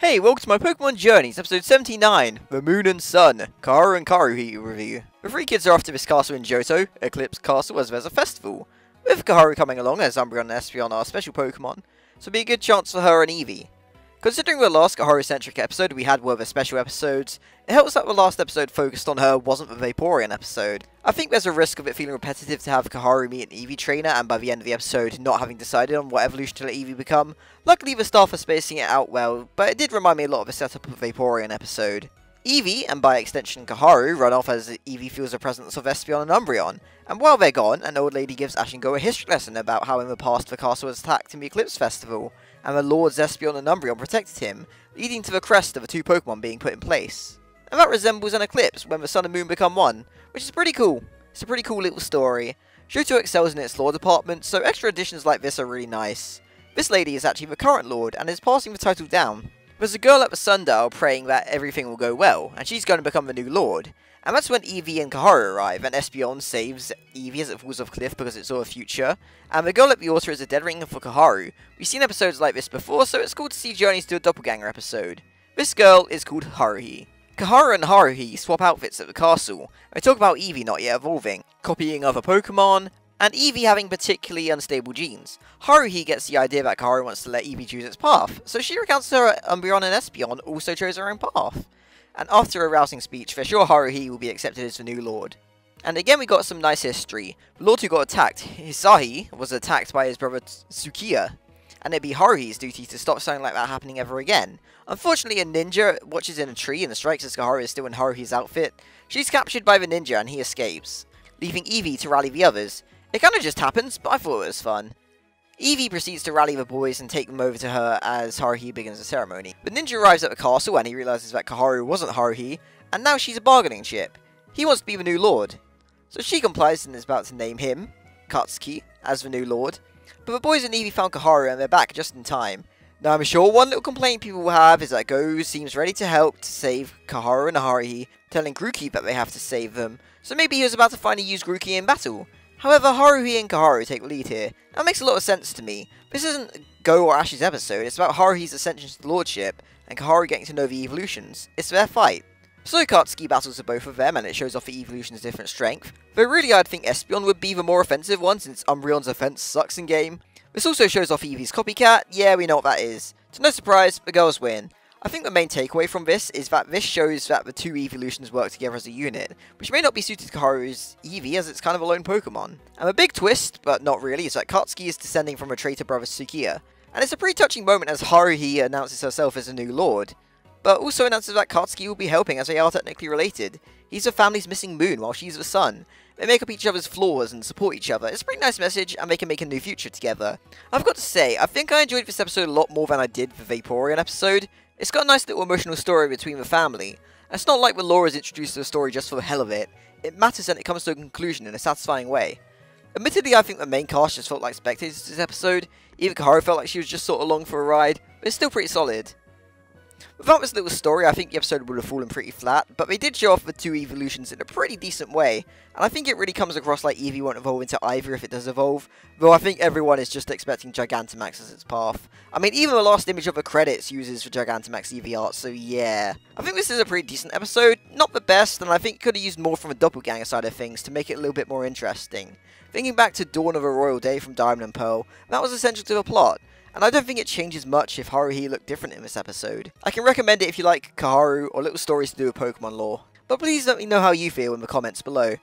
Hey, welcome to my Pokemon Journeys, episode 79, The Moon and Sun, Koharu and Haruhi review. The three kids are off to this castle in Johto, Eclipse Castle, as there's a festival, with Koharu coming along as Umbreon and Espeon are special Pokemon, so it'll be a good chance for her and Eevee. Considering the last Koharu-centric episode we had were the special episodes, it helps that the last episode focused on her wasn't the Vaporeon episode. I think there's a risk of it feeling repetitive to have Koharu meet an Eevee trainer and by the end of the episode not having decided on what evolution to let Eevee become. Luckily the staff are spacing it out well, but it did remind me a lot of the setup of the Vaporeon episode. Eevee, and by extension Koharu, run off as Eevee feels the presence of Espeon and Umbreon, and while they're gone, an old lady gives Ash and Go a history lesson about how in the past the castle was attacked in the Eclipse Festival, and the Lords Espeon and Umbreon protected him, leading to the crest of the two Pokemon being put in place. And that resembles an eclipse when the Sun and Moon become one, which is pretty cool. It's a pretty cool little story. Johto excels in its lore department, so extra additions like this are really nice. This lady is actually the current Lord, and is passing the title down. There's a girl at the sundial praying that everything will go well, and she's going to become the new lord. And that's when Eevee and Koharu arrive, and Espeon saves Eevee as it falls off cliff because it saw a future. And the girl at the altar is a dead ringer for Koharu. We've seen episodes like this before, so it's cool to see Journeys do a doppelganger episode. This girl is called Haruhi. Koharu and Haruhi swap outfits at the castle. They talk about Eevee not yet evolving, copying other Pokemon, and Eevee having particularly unstable genes. Haruhi gets the idea that Koharu wants to let Eevee choose its path, so she recounts her Umbreon and Espeon also chose their own path. And after a rousing speech, for sure Haruhi will be accepted as the new lord. And again we got some nice history. The lord who got attacked, Hisahi, was attacked by his brother Tsukiya, and it'd be Haruhi's duty to stop something like that happening ever again. Unfortunately, a ninja watches in a tree and strikes as Koharu is still in Haruhi's outfit. She's captured by the ninja and he escapes, leaving Eevee to rally the others, it kinda just happens, but I thought it was fun. Eevee proceeds to rally the boys and take them over to her as Haruhi begins the ceremony. But ninja arrives at the castle and he realizes that Koharu wasn't Haruhi, and now she's a bargaining chip. He wants to be the new lord. So she complies and is about to name him, Katsuki, as the new lord. But the boys and Eevee found Koharu and they're back just in time. Now I'm sure one little complaint people will have is that Go seems ready to help to save Koharu and Haruhi, telling Grookey that they have to save them. So maybe he was about to finally use Grookey in battle. However, Haruhi and Koharu take the lead here. That makes a lot of sense to me. This isn't Go or Ash's episode, it's about Haruhi's ascension to the lordship, and Koharu getting to know the evolutions. It's their fight. So Katsuki battles with both of them, and it shows off the evolution's different strength. Though really I'd think Espeon would be the more offensive one, since Umbreon's offense sucks in game. This also shows off Eevee's copycat, yeah we know what that is. To no surprise, the girls win. I think the main takeaway from this is that this shows that the two evolutions work together as a unit, which may not be suited to Koharu's Eevee as it's kind of a lone Pokemon. And a big twist, but not really, is that Katsuki is descending from a traitor brother Tsukiya. And it's a pretty touching moment as Haruhi announces herself as a new lord, but also announces that Katsuki will be helping as they are technically related. He's the family's missing moon while she's the sun. They make up each other's flaws and support each other. It's a pretty nice message and they can make a new future together. I've got to say, I think I enjoyed this episode a lot more than I did the Vaporeon episode. It's got a nice little emotional story between the family. it's not like the lore is introduced to the story just for the hell of it. It matters and it comes to a conclusion in a satisfying way. Admittedly, I think the main cast just felt like spectators this episode. Even Koharu felt like she was just sort of along for a ride, but it's still pretty solid. Without this little story, I think the episode would have fallen pretty flat, but they did show off the two evolutions in a pretty decent way, and I think it really comes across like Eevee won't evolve into either if it does evolve, though I think everyone is just expecting Gigantamax as its path. I mean, even the last image of the credits uses the Gigantamax Eevee art, so yeah. I think this is a pretty decent episode, not the best, and I think could have used more from a doppelganger side of things to make it a little bit more interesting. Thinking back to Dawn of a Royal Day from Diamond and Pearl, that was essential to the plot, and I don't think it changes much if Haruhi looked different in this episode. I can recommend it if you like Koharu or little stories to do with Pokemon lore. But please let me know how you feel in the comments below.